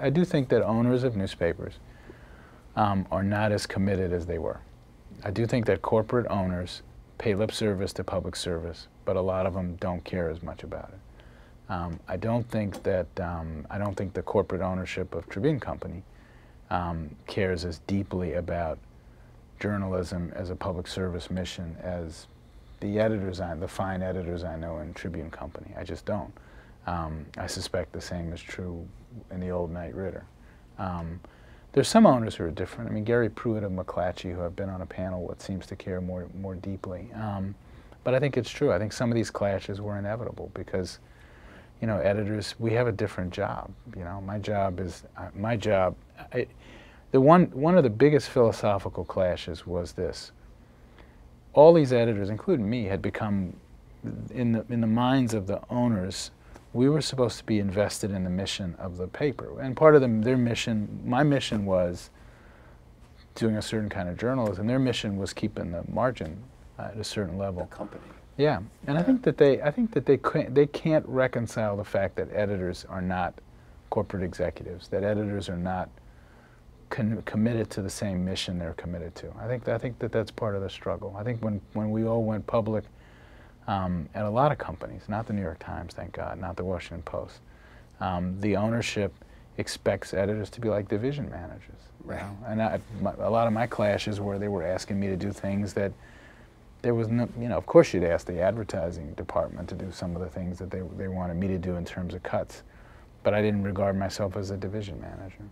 I do think that owners of newspapers um, are not as committed as they were. I do think that corporate owners pay lip service to public service, but a lot of them don't care as much about it. Um, I don't think that um, I don't think the corporate ownership of Tribune Company um, cares as deeply about journalism as a public service mission as the editors, I, the fine editors I know in Tribune Company. I just don't. Um, I suspect the same is true in the old Knight Ridder. Um, there's some owners who are different. I mean, Gary Pruitt of McClatchy, who have been on a panel, what seems to care more more deeply. Um, but I think it's true. I think some of these clashes were inevitable because, you know, editors we have a different job. You know, my job is uh, my job. I, the one one of the biggest philosophical clashes was this. All these editors, including me, had become in the in the minds of the owners we were supposed to be invested in the mission of the paper. And part of the, their mission, my mission was doing a certain kind of journalism. Their mission was keeping the margin at a certain level. The company. Yeah, and yeah. I think that they, I think that they can't, they can't reconcile the fact that editors are not corporate executives, that editors are not committed to the same mission they're committed to. I think, I think that that's part of the struggle. I think when, when we all went public, um, at a lot of companies, not the New York Times, thank God, not the Washington Post. Um, the ownership expects editors to be like division managers. Right. You know? And I, my, a lot of my clashes where they were asking me to do things that there was no, you know, of course you'd ask the advertising department to do some of the things that they, they wanted me to do in terms of cuts, but I didn't regard myself as a division manager.